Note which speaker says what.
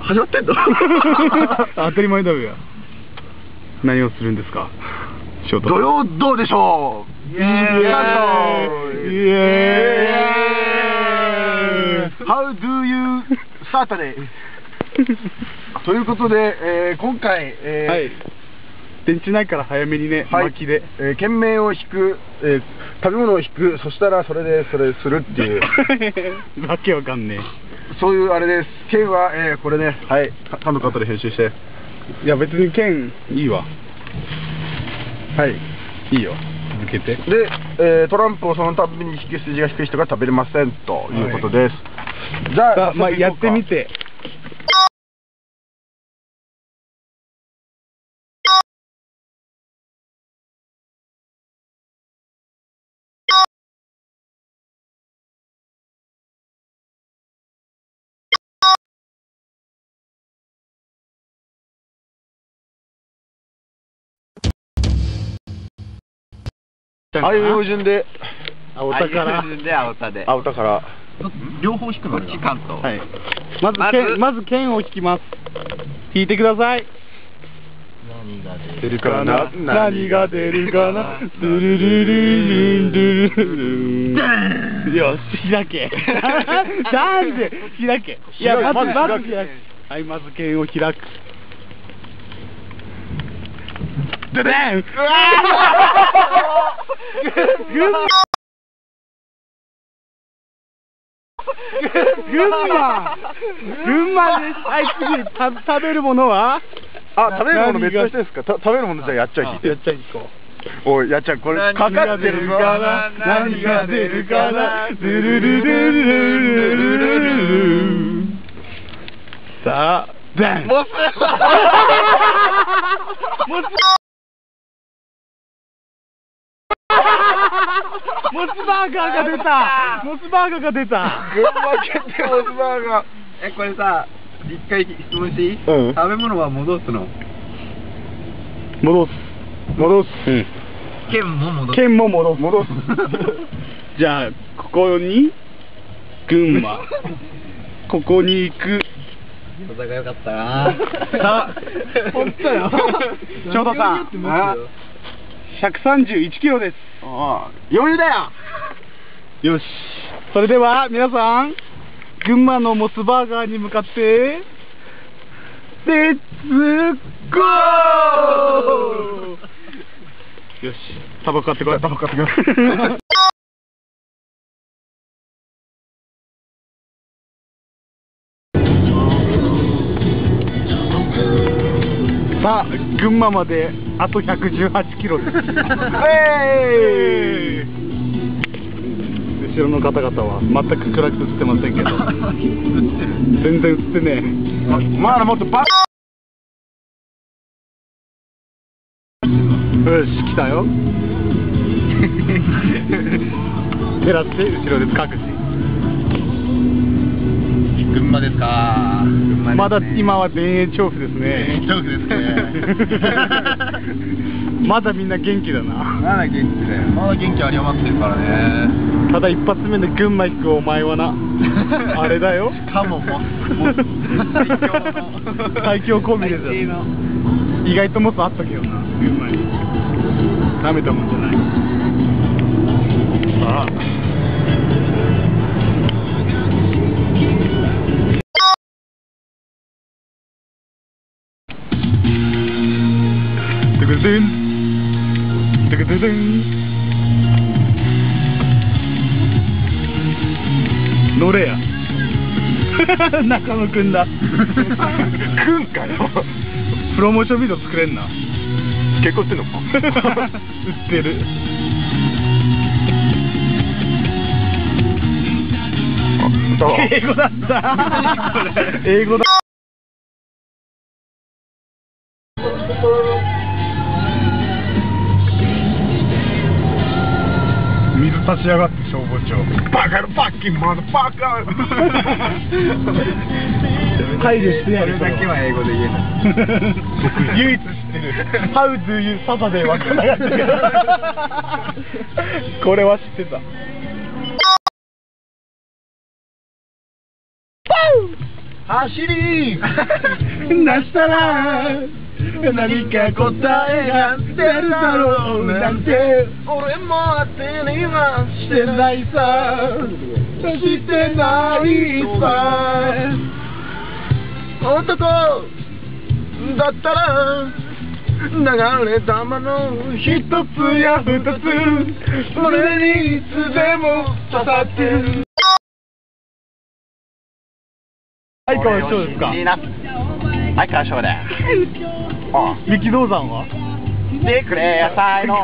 Speaker 1: 始まってんの？
Speaker 2: 当たり前だよや。何をするんですか？
Speaker 1: 土曜どうでしょう？イエーイ
Speaker 2: イエーイ。
Speaker 1: How do you Saturday? ということで、えー今回、えー
Speaker 2: はい電池ないから早めにね、
Speaker 1: はい。
Speaker 2: 巻きで。
Speaker 1: えー剣名を引く、えー食べ物を引く、そしたらそれでそれするっていう、
Speaker 2: わけわかんね
Speaker 1: そういうあれです。剣は、えーこれね、はい、か今度カットで編集して、
Speaker 2: えいや別に剣いいわ。
Speaker 1: はい。
Speaker 2: いいよ。続けて。
Speaker 1: で、えートランプをそのたびに引き筋が低い人が食べれませんということです。じゃあ、
Speaker 2: まあやってみ。て
Speaker 1: ああいう順で、
Speaker 2: あお宝
Speaker 3: で青田で。
Speaker 1: あ、歌から。
Speaker 3: 両方引くのこっち関東。
Speaker 2: はい。まず
Speaker 3: まず。
Speaker 2: 剣まず剣を引きます。引いてください。
Speaker 3: 何が出
Speaker 1: 出るかな？
Speaker 2: 何が出るかな？ドゥルルルルンドゥルルルンよし開けなんで開けいやまずまず開くはいまず剣を開くででん群馬。群馬。群馬ですはい次た食べるものは？
Speaker 1: あ、食べるもの別の人ですか？た食べるものじゃあやっちゃい聞いて。
Speaker 2: やっちゃいこう。
Speaker 1: おい、やっちゃん、これ、かかってるぞ。
Speaker 2: 何が出るかな？ルルルルルルルルルルさあ、ダン
Speaker 1: モス
Speaker 2: モス モスバーガーが出た。モスバーガー。が出た。
Speaker 1: 群馬県でモスバーガー。
Speaker 3: え、これさ、一回質問していい？
Speaker 1: うん。
Speaker 3: 食べ物は戻すの？
Speaker 2: 戻す。戻す。
Speaker 3: 剣も戻す。
Speaker 2: 剣も戻す。
Speaker 1: 戻す。
Speaker 2: じゃあここに？群馬。ここに行く。
Speaker 3: お互いよかったな。
Speaker 2: さあ本当よ。翔太さん。
Speaker 1: あ
Speaker 2: 131キロです。
Speaker 1: あ余裕だよ。
Speaker 2: よし。それでは皆さん群馬のモスバーガーに向かってレッツゴー！よし。タバコ買ってこいタバコ買ってこい。さあ群馬まであと118キロです。
Speaker 1: え
Speaker 2: 後ろの方々は全く暗く映ってませんけど。全然映ってね
Speaker 1: ー、まだもっとバ
Speaker 2: えよし来たよ。照らして後ろで各自
Speaker 3: 群馬ですかね
Speaker 2: まだ今は田園調布ですね。
Speaker 3: 調布ですね。
Speaker 2: まだみんな元気だな。
Speaker 3: まだ元気だよ。まだ元気あり余ってるからね。
Speaker 2: ただ一発目で群馬行くお前はな。あれだよ。
Speaker 3: しかももう、もう最強の。
Speaker 2: 最強コンビですよ。意外ともっとあったけどな群馬に。舐めたもんじゃない。さあドゥンドゥクドゥドゥン乗れや中野くんだ
Speaker 1: くんかよ
Speaker 2: プロモーションビデオ作れんな。
Speaker 1: 結婚してんの？か
Speaker 2: 売ってる。
Speaker 1: あ
Speaker 2: 英語だった。英語だ水差しやがって消防庁。
Speaker 1: バカッキンマザバカ
Speaker 2: 配慮してやる
Speaker 3: それだけは英語で言えない。
Speaker 2: 唯一知ってる「How do you Saturday」わからなかったこれは知ってた
Speaker 1: 走り。
Speaker 2: なしたら何か答えが出るだろうなんて。
Speaker 1: 俺も当てにはし
Speaker 2: てないさ。してないさ。
Speaker 1: 男だったら流れ玉の一つや二つ。胸にいつでも刺さってる。
Speaker 2: 相川翔ですか。
Speaker 1: いいなはい
Speaker 2: 力道山は？
Speaker 1: でくれ野菜の